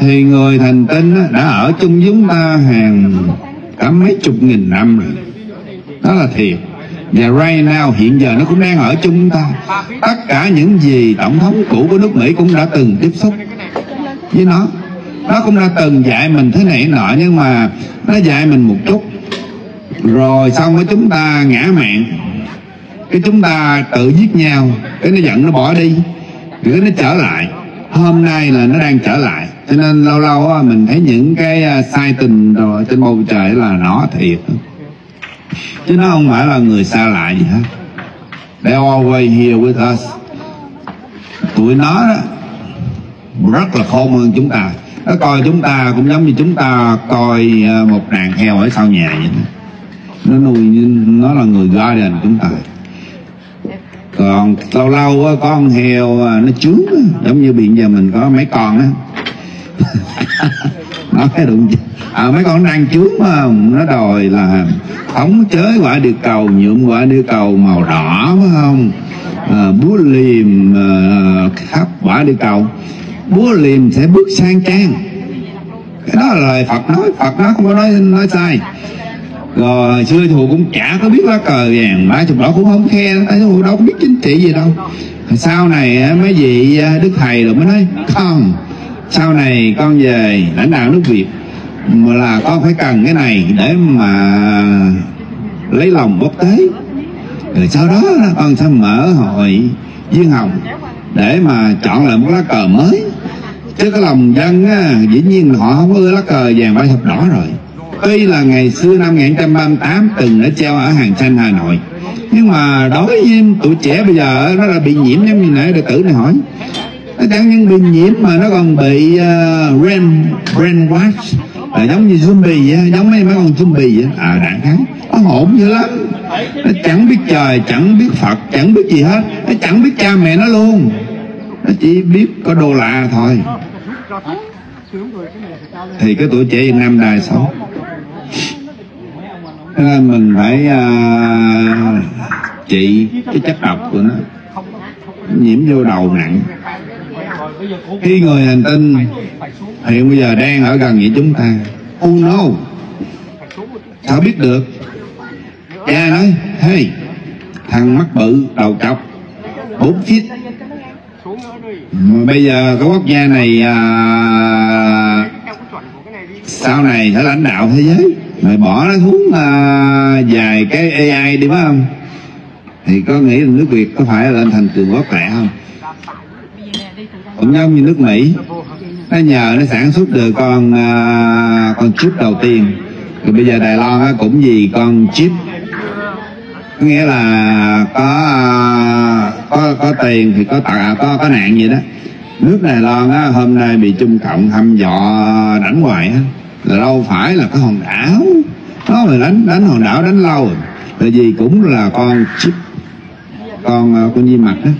thì người thành tinh đã ở chung với chúng ta hàng cả mấy chục nghìn năm rồi. Đó là thiệt. Và right now, hiện giờ nó cũng đang ở chung chúng ta. Tất cả những gì tổng thống cũ của nước mỹ cũng đã từng tiếp xúc với nó. Nó cũng đã từng dạy mình thế này nọ, nhưng mà nó dạy mình một chút. Rồi xong với chúng ta ngã mạng. Cái chúng ta tự giết nhau, cái nó giận nó bỏ đi cái nó trở lại. Hôm nay là nó đang trở lại cho nên lâu lâu mình thấy những cái à, sai tình rồi trên bầu trời là nó thiệt. Chứ nó không phải là người xa lạ gì hết. They always here with us. Tụi nó đó, rất là khôn hơn chúng ta. Nó coi chúng ta cũng giống như chúng ta coi à, một đàn heo ở sau nhà vậy đó. nó nuôi nó là người garden chúng ta. Còn lâu lâu có con heo à, nó chướng giống như bây giờ mình có mấy con á nói cái đụng à, mấy con đang chướng không? Nó đòi là phóng chới quả địa cầu nhuộm quả địa cầu màu đỏ phải không? À, búa liềm à, khắp quả địa cầu. Búa liềm sẽ bước sang trang. Cái đó là lời Phật nói. Phật nó không có nói nói sai. Rồi xưa thù cũng chả có biết lá cờ vàng ba chục đỏ cũng không khe. Thấy thù đâu có biết chính trị gì đâu. Sau này mấy vị đức thầy rồi mới nói không sau này con về lãnh đạo nước việt là con phải cần cái này để mà lấy lòng quốc tế. Rồi sau đó con sẽ mở hội viên hồng để mà chọn lại một lá cờ mới. Chứ cái lòng dân á, dĩ nhiên họ không ưa lá cờ vàng ba thập đỏ rồi. Tuy là ngày xưa năm 1938 từng đã treo ở hàng xanh Hà Nội. Nhưng mà đối với tụi trẻ bây giờ nó đã bị nhiễm giống như nãy đệ tử này hỏi nó chẳng những bị nhiễm mà nó còn bị uh, brain brainwash là giống như zombie á, giống mấy mấy con zombie á. à đạn thắng nó hỗn dữ lắm. Nó chẳng biết trời chẳng biết phật chẳng biết gì hết. Nó chẳng biết cha mẹ nó luôn. Nó chỉ biết có đồ lạ thôi. Thì cái tuổi trẻ Việt Nam đài xấu nên mình phải uh, trị cái chất độc của nó. Nhiễm vô đầu nặng khi người hành tinh hiện bây giờ đang ở gần với chúng ta. Oh no sao biết được. Cha nói hey thằng mắt bự đầu cọc bốn feet bây giờ cái quốc gia này à, sau này sẽ lãnh đạo thế giới. Rồi bỏ nó xuống à, dài cái AI đi phải không? Thì có nghĩ là nước Việt có phải lên thành cường quốc lệ không? Cũng giống như nước Mỹ. Nó nhờ nó sản xuất được con uh, con chip đầu tiên. Rồi bây giờ Đài Loan cũng vì con chip. Có nghĩa là có à, có có tiền thì có tạ à, có có nạn gì đó. Nước Đài Loan á, hôm nay bị Trung Cộng thăm dọ đánh hoài á. Là đâu phải là cái hòn đảo. Nó là đánh đánh hòn đảo đánh lâu rồi. Tại vì cũng là con chip con con di mặt á.